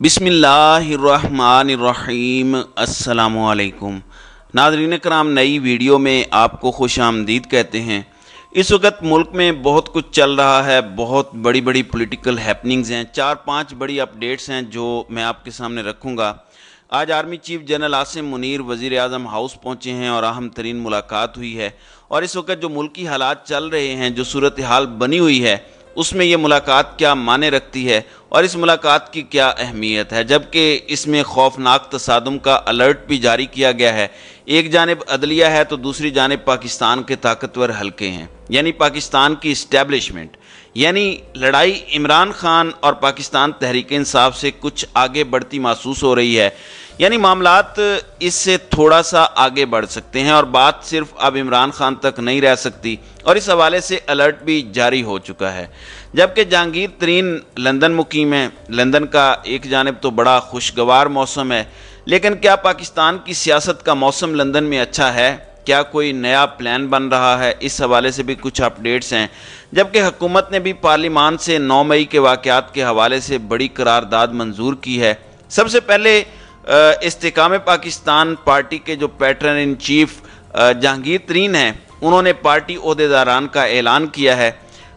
बिसमीम असलकुम नाजरीन कराम नई वीडियो में आपको खुश आमदीद कहते हैं। इस वक्त मुल्क में बहुत कुछ चल रहा है, बहुत बड़ी बड़ी पॉलिटिकल हैपनिंग्स हैं चार पाँच बड़ी अपडेट्स हैं जो मैं आपके सामने रखूँगा। आज army chief general Asim Munir वज़ी अजम हाउस पहुँचे हैं और अहम तरीन मुलाकात हुई है। और इस वक्त जो मुल्की हालात चल रहे हैं, जो सूरत हाल बनी हुई है उसमें यह मुलाकात क्या माने रखती है और इस मुलाकात की क्या अहमियत है? जबकि इसमें खौफनाक तसादम का अलर्ट भी जारी किया गया है। एक जानब अदलिया है तो दूसरी जानब पाकिस्तान के ताकतवर हल्के हैं। यानी पाकिस्तान की इस्टेब्लिशमेंट यानी लड़ाई इमरान खान और पाकिस्तान तहरीक इंसाफ से कुछ आगे बढ़ती महसूस हो रही है। यानी मामलात इससे थोड़ा सा आगे बढ़ सकते हैं और बात सिर्फ़ अब इमरान खान तक नहीं रह सकती और इस हवाले से अलर्ट भी जारी हो चुका है। जबकि जहांगीर तरीन लंदन मुकीम है। लंदन का एक जानब तो बड़ा खुशगवार मौसम है। लेकिन क्या पाकिस्तान की सियासत का मौसम लंदन में अच्छा है? क्या कोई नया प्लान बन रहा है? इस हवाले से भी कुछ अपडेट्स हैं। जबकि हुकूमत ने भी पार्लिमान से 9 मई के वाक़ात के हवाले से बड़ी करारदाद मंजूर की है। सबसे पहले इस्तेकाम पाकिस्तान पार्टी के जो पैटर्न इन चीफ जहांगीर तरीन हैं, उन्होंने पार्टी अहदेदारान का ऐलान किया है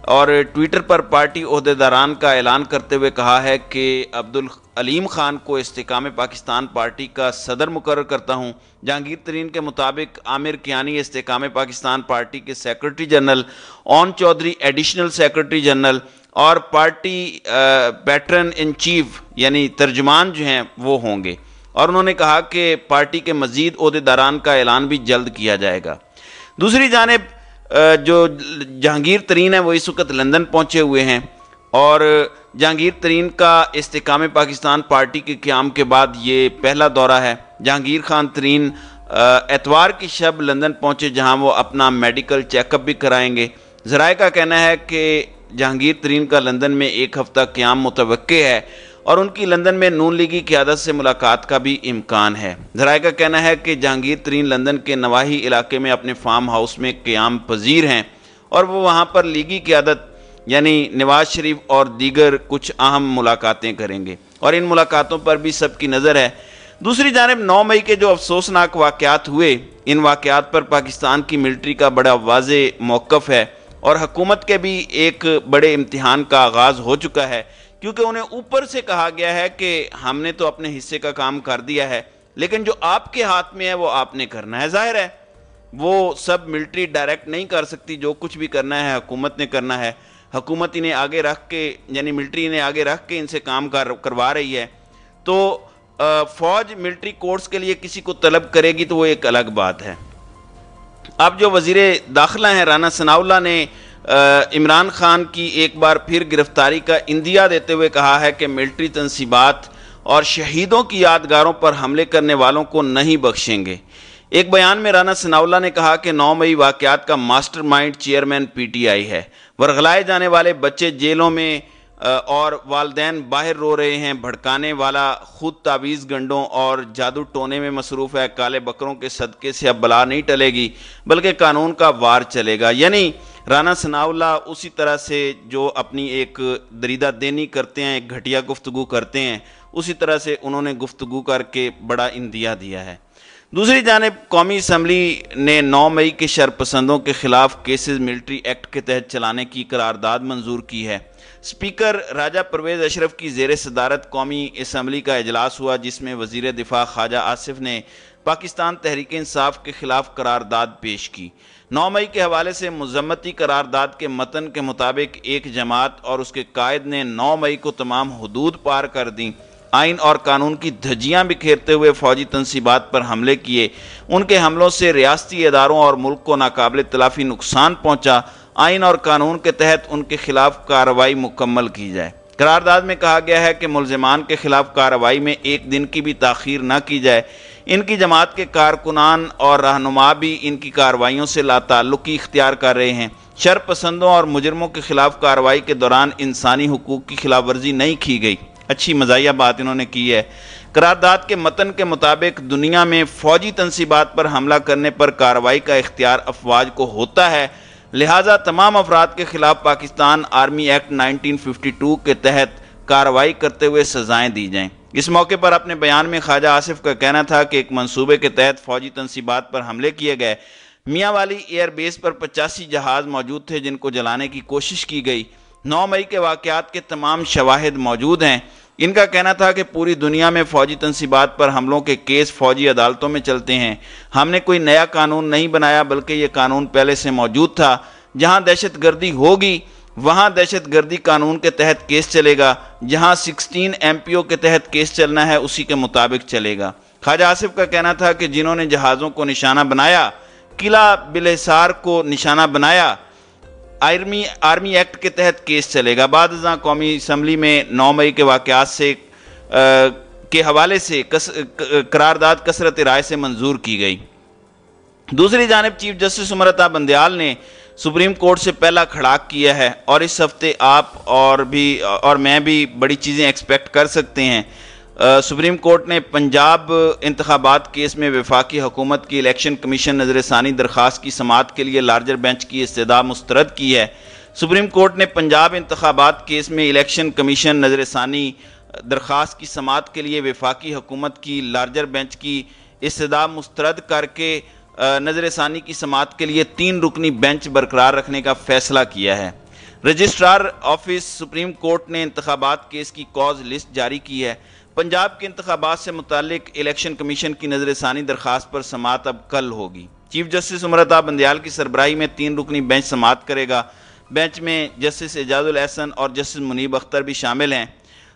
और ट्विटर पर पार्टी अहदेदारान का ऐलान करते हुए कहा है कि अब्दुल अलीम ख़ान को इस्तेकाम पाकिस्तान पार्टी का सदर मुकर करता हूँ। जहांगीर तरीन के मुताबिक आमिर कियानी इस्तेकाम पाकिस्तान पार्टी के secretary general, Aun Chaudhry additional secretary general और पार्टी पैटर्न इन चीफ, यानी तर्जमान जो हैं, वो होंगे। और उन्होंने कहा कि पार्टी के मजीद अहदेदारान का ऐलान भी जल्द किया जाएगा। दूसरी जानब जो जहांगीर तरीन है, वो इस वक्त लंदन पहुँचे हुए हैं और जहांगीर तरीन का इस्तेकाम पाकिस्तान पार्टी के क्याम के बाद ये पहला दौरा है। जहांगीर खान तरीन एतवार की शब लंदन पहुँचे, जहाँ वो अपना मेडिकल चेकअप भी कराएँगे। ज़राए का कहना है कि जहांगीर तरीन का लंदन में एक हफ़्ता क्याम मुतव है। और उनकी लंदन में नून लीगी क्यादत से मुलाकात का भी इम्कान है। जराए का कहना है कि जहांगीर तरीन लंदन के नवाही इलाके में अपने फार्म हाउस में क़्याम पजीर हैं और वो वहाँ पर लीगी क्यादत, यानी नवाज़ शरीफ और दीगर कुछ अहम मुलाकातें करेंगे। और इन मुलाकातों पर भी सबकी नज़र है। दूसरी जानब, नौ मई के जो अफसोसनाक वाक़ात हुए, इन वाक़ात पर पाकिस्तान की मिल्ट्री का बड़ा वाज मौक़ है और हकूमत के भी एक बड़े इम्तहान का आगाज़ हो चुका है। क्योंकि उन्हें ऊपर से कहा गया है कि हमने तो अपने हिस्से का काम कर दिया है, लेकिन जो आपके हाथ में है, वो आपने करना है। ज़ाहिर है, वो सब मिलिट्री डायरेक्ट नहीं कर सकती, जो कुछ भी करना है, हुकूमत ने करना है। हुकूमत इन्हें आगे रख के, यानी मिलिट्री इन्हें आगे रख के इनसे काम कर, करवा रही है। तो फ़ौज मिलिट्री कोर्स के लिए किसी को तलब करेगी तो वो एक अलग बात है। अब जो वज़ीर दाखिला हैं, राना सनाउल्ला ने इमरान खान की एक बार फिर गिरफ्तारी का इंदिया देते हुए कहा है कि मिलिट्री तनसीबात और शहीदों की यादगारों पर हमले करने वालों को नहीं बख्शेंगे। एक बयान में राना सनावला ने कहा कि नौ मई वाक़ात का मास्टरमाइंड चेयरमैन पीटीआई है। वरगलाए जाने वाले बच्चे जेलों में और वालदेन बाहर रो रहे हैं, भड़काने वाला खुद तावीज़ गंडों और जादू टोने में मसरूफ़ है। काले बकरों के सदक़े से अब बला नहीं टलेगी, बल्कि कानून का वार चलेगा। यानी राना सनाउल्ला उसी तरह से जो अपनी एक दरीदा देनी करते हैं, एक घटिया गुफ्तगु करते हैं, उसी तरह से उन्होंने गुफ्तगु करके बड़ा इंदिया दिया है। दूसरी जानब, कौमी असम्बली ने 9 मई के शरपसंदों के खिलाफ केसेस मिलिट्री एक्ट के तहत चलाने की करारदाद मंजूर की है। स्पीकर राजा परवेज़ अशरफ की जेर सदारत कौमी इसम्बली का अजलास हुआ, जिसमें वज़ीर दिफा ख्वाजा आसिफ ने पाकिस्तान तहरीक इंसाफ के खिलाफ करारदाद पेश की। नौ मई के हवाले से मजम्मती करारदाद के मतन के मुताबिक एक जमात और उसके कायद ने नौ मई को तमाम हदूद पार कर दी। आइन और कानून की धज्जियाँ बिखेरते हुए फौजी तनसीबात पर हमले किए। उनके हमलों से रियासती इदारों और मुल्क को नाकबिल तलाफ़ी नुकसान पहुँचा। आइन और कानून के तहत उनके खिलाफ कार्रवाई मुकम्मल की जाए। करारदाद में कहा गया है कि मुलजमान के खिलाफ कार्रवाई में एक दिन की भी तखीर न की जाए। इनकी जमात के कारकुनान और रहनुमा भी इनकी कार्रवाइयों से लाताल्लुकी इख्तियार कर रहे हैं। शरपसंदों और मुजरमों के खिलाफ कार्रवाई के दौरान इंसानी हकूक़ की खिलाफ वर्जी नहीं की गई। अच्छी मजाया बात इन्होंने की है। करारदाद के मतन के मुताबिक दुनिया में फ़ौजी तनसीबात पर हमला करने पर कार्रवाई का इख्तियार अफवाज को होता है। लिहाजा तमाम अफराद के खिलाफ पाकिस्तान आर्मी एक्ट 1952 के तहत कार्रवाई करते हुए सजाएँ दी जाएँ। इस मौके पर अपने बयान में ख्वाजा आसिफ का कहना था कि एक मंसूबे के तहत फौजी तनसीबात पर हमले किए गए मियाँ वाली एयरबेस पर पचासी जहाज़ मौजूद थे, जिनको जलाने की कोशिश की गई। नौ मई के वाक़ात के तमाम शवाहद मौजूद हैं। इनका कहना था कि पूरी दुनिया में फ़ौजी तनसीबात पर हमलों के केस फ़ौजी अदालतों में चलते हैं। हमने कोई नया कानून नहीं बनाया, बल्कि ये कानून पहले से मौजूद था। जहाँ दहशत गर्दी होगी, वहाँ दहशत गर्दी कानून के तहत केस चलेगा। जहाँ 16 एमपीओ के तहत केस चलना है, उसी के मुताबिक चलेगा। ख्वाजा आसिफ का कहना था कि जिन्होंने जहाज़ों को निशाना बनाया, किला बिलसार को निशाना बनाया आर्मी आर्मी एक्ट के तहत केस चलेगा। बाद कौमी असम्बली में नौ मई के वाक़ात से आ, के हवाले से कस, करारदाद कसरत राय से मंजूर की गई। दूसरी जानब चीफ जस्टिस उमरता बंदयाल ने सुप्रीम कोर्ट से पहला खड़ाक किया है और इस हफ़्ते आप और भी और मैं भी बड़ी चीज़ें एक्सपेक्ट कर सकते हैं। सुप्रीम कोर्ट ने पंजाब इंतबात केस में वफाकी हुकूमत की इलेक्शन कमीशन नज़र षानी दरख्वास्त की समात के लिए लार्जर बेंच की इस्तः मुस्तरद की है। सुप्रीम कोर्ट ने पंजाब इंतबात केस में इलेक्शन कमीशन नज़र षानी दरख्वास्त की समात के लिए वफाकी हुकूमत की लार्जर बेंच की इस्तः मुस्तरद करके नज़र षानी की समात के लिए तीन रुकनी बेंच बरकरार रखने का फैसला किया है। रजिस्ट्रार ऑफ़िस सुप्रीम कोर्ट ने इंतबात केस की कॉज लिस्ट जारी की है। पंजाब के इंतबात से मुतक इलेक्शन कमीशन की नज़र षानी दरख्वास्त पर समात अब कल होगी। चीफ जस्टिस उमरता बंदयाल की सरबराही में तीन रुकनी बेंच समात करेगा। बेंच में जस्टिस एजाजुल एहसन और जस्टिस मुनीब अख्तर भी शामिल हैं।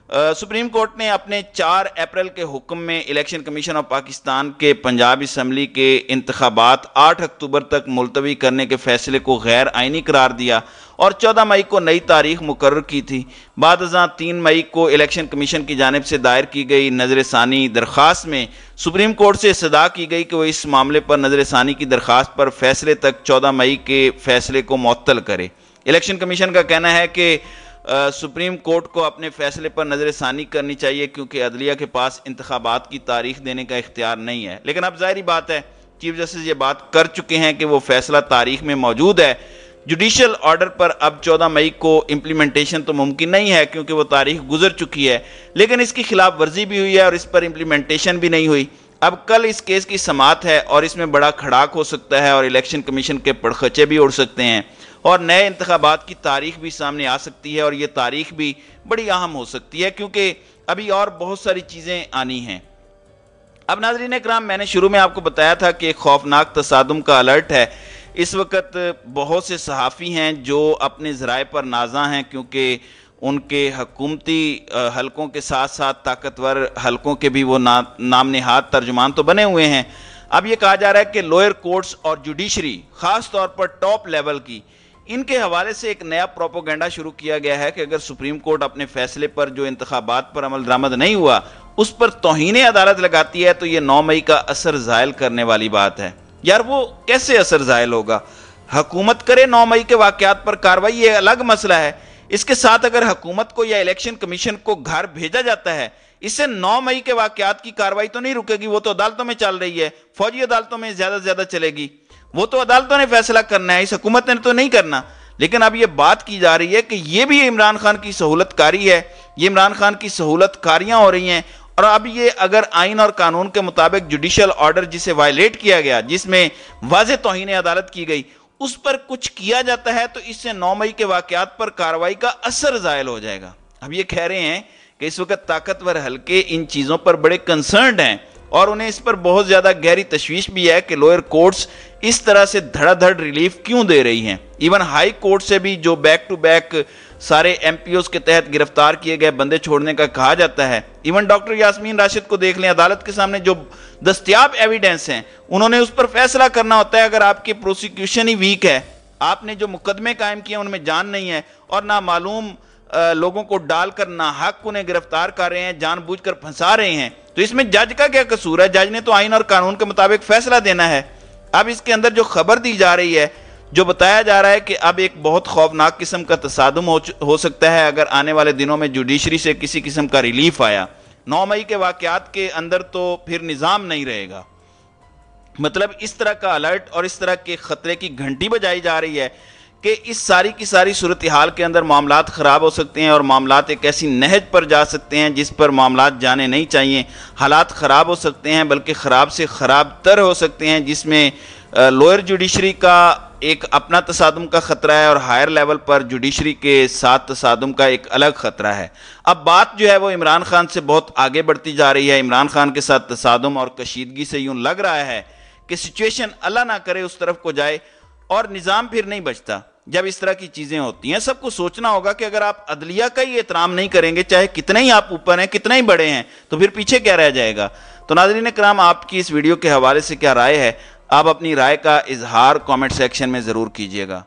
सुप्रीम कोर्ट ने अपने 4 अप्रैल के हुक्म में इलेक्शन कमीशन ऑफ़ पाकिस्तान के पंजाब असम्बली के इंतबात 8 अक्टूबर तक मुलतवी करने के फैसले को गैर आइनी करार दिया और 14 मई को नई तारीख मुकर की थी। बाद तीन मई को इलेक्शन कमीशन की जानब से दायर की गई नज़र षानी दरख्वास्त में सुप्रीम कोर्ट से सदा की गई कि वह इस मामले पर नज़र षानी की दरख्वास्त पर फैसले तक चौदह मई के फैसले को मअतल करे। इलेक्शन कमीशन का कहना है कि सुप्रीम कोर्ट को अपने फैसले पर नज़र षानी करनी चाहिए, क्योंकि अदलिया के पास इंतबात की तारीख देने का इख्तियार नहीं है। लेकिन अब ज़ाहिर बात है, चीफ जस्टिस ये बात कर चुके हैं कि वो फैसला तारीख में मौजूद है। जुडिशल ऑर्डर पर अब 14 मई को इम्प्लीमेंटेशन तो मुमकिन नहीं है, क्योंकि वो तारीख गुजर चुकी है। लेकिन इसकी खिलाफ वर्जी भी हुई है और इस पर इम्प्लीमेंटेशन भी नहीं हुई। अब कल इस केस की समात है और इसमें बड़ा खड़ाक हो सकता है और इलेक्शन कमीशन के पड़खचे भी उड़ सकते हैं। और नए इंतबात की तारीख भी सामने आ सकती है और ये तारीख भी बड़ी अहम हो सकती है क्योंकि अभी और बहुत सारी चीज़ें आनी हैं। अब नाजरीन कराम मैंने शुरू में आपको बताया था कि खौफनाक तसादम का अलर्ट है। इस वक्त बहुत से सहाफ़ी हैं जो अपने ज़राए पर नाजा हैं क्योंकि उनके हकूमती हलकों के साथ साथ ताकतवर हलकों के भी वो ना, नाम नहाद तर्जुमान तो बने हुए हैं। अब ये कहा जा रहा है कि लोअर कोर्ट्स और जुडिशरी ख़ास तौर पर टॉप लेवल की इनके हवाले से एक नया प्रोपोगंडा शुरू किया गया है कि अगर सुप्रीम कोर्ट अपने फैसले पर जो इंतबात पर अमल दरामद नहीं हुआ, उस पर तोहन अदालत लगाती है तो ये नौ मई का असर ज़ायल करने वाली बात है। यार, वो कैसे असर ज़ायल होगा? हकूमत करे नौ मई के वाकत पर कार्रवाई, ये अलग मसला है। इसके साथ अगर हकूमत को या इलेक्शन कमीशन को घर भेजा जाता है, इससे 9 मई के वाकत की कार्रवाई तो नहीं रुकेगी, वो तो अदालतों में चल रही है, फौजी अदालतों में ज़्यादा से ज़्यादा चलेगी। वो तो अदालतों ने फैसला करना है, इस हुकूमत ने तो नहीं करना। लेकिन अब ये बात की जा रही है कि ये भी इमरान खान की सहूलतकारी है, ये इमरान खान की सहूलतकारियाँ हो रही हैं, और अब ये अगर आइन और कानून के मुताबिक जुडिशल ऑर्डर जिसे वायलेट किया गया, जिसमें वाज तोहन अदालत की गई, उस पर कुछ किया जाता है तो इससे नौ मई के वाकत पर कार्रवाई का असर जायल हो जाएगा। अब ये कह रहे हैं कि इस वक्त ताकतवर हल्के इन चीज़ों पर बड़े कंसर्न हैं। और उन्हें इस पर बहुत ज़्यादा गहरी तशवीश भी है कि लोअर कोर्ट्स इस तरह से धड़ाधड़ रिलीफ क्यों दे रही हैं? इवन हाई कोर्ट से भी जो बैक टू बैक सारे एम के तहत गिरफ़्तार किए गए बंदे छोड़ने का कहा जाता है। इवन डॉक्टर यासमीन राशिद को देख लें, अदालत के सामने जो दस्तियाब एविडेंस हैं, उन्होंने उस पर फैसला करना होता है, अगर आपकी प्रोसिक्यूशन ही वीक है, आपने जो मुकदमे कायम किए उनमें जान नहीं है, और ना मालूम लोगों को डालकर ना हक उन्हें गिरफ़्तार कर रहे हैं, जानबूझकर फंसा रहे हैं तो इसमें जज का क्या कसूर है? जज ने तो आइन और कानून के मुताबिक फैसला देना है। अब इसके अंदर जो खबर दी जा रही है जो बताया जा रहा है कि अब एक बहुत खौफनाक किस्म का तसादम हो, हो सकता है अगर आने वाले दिनों में जुडिशरी से किसी किस्म का रिलीफ आया। नौ मई के वाकत के अंदर तो फिर निज़ाम नहीं रहेगा। मतलब इस तरह का अलर्ट और इस तरह के ख़तरे की घंटी बजाई जा रही है कि इस सारी की सारी सूरत हाल के अंदर मामला ख़राब हो सकते हैं और मामला एक ऐसी नहज पर जा सकते हैं जिस पर मामला जाने नहीं चाहिए। हालात ख़राब हो सकते हैं, बल्कि ख़राब से ख़राब तर हो सकते हैं, जिसमें लोअर जुडिशरी का एक अपना तसादम का ख़तरा है और हायर लेवल पर जुडिशरी के साथ तसादम का एक अलग ख़तरा है। अब बात जो है वो इमरान खान से बहुत आगे बढ़ती जा रही है। इमरान खान के साथ तसादम और कशीदगी से यूँ लग रहा है कि सिचुएशन अल्लाह ना करे उस तरफ़ को जाए और निज़ाम फिर नहीं बचता। जब इस तरह की चीज़ें होती हैं, सबको सोचना होगा कि अगर आप अदलिया का ही एहतराम नहीं करेंगे, चाहे कितने ही आप ऊपर हैं, कितने ही बड़े हैं तो फिर पीछे क्या रह जाएगा? तो नाजरीन कराम आपकी इस वीडियो के हवाले से क्या राय है? आप अपनी राय का इजहार कमेंट सेक्शन में ज़रूर कीजिएगा।